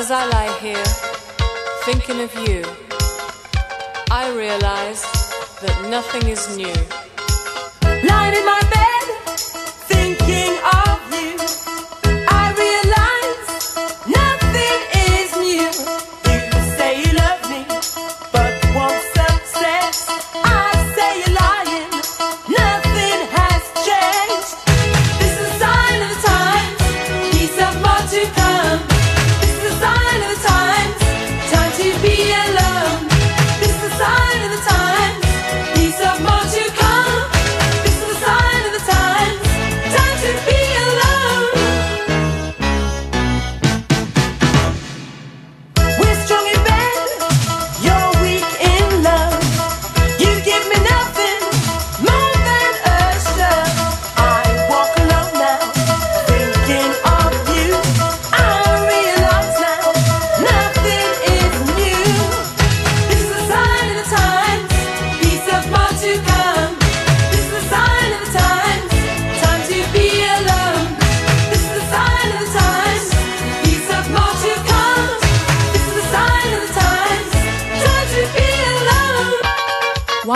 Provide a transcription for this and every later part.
As I lie here, thinking of you, I realize that nothing is new. Lying in my bed.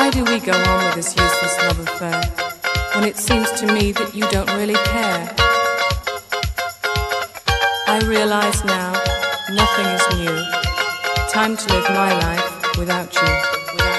Why do we go on with this useless love affair when it seems to me that you don't really care? I realize now nothing is new. Time to live my life without you. Without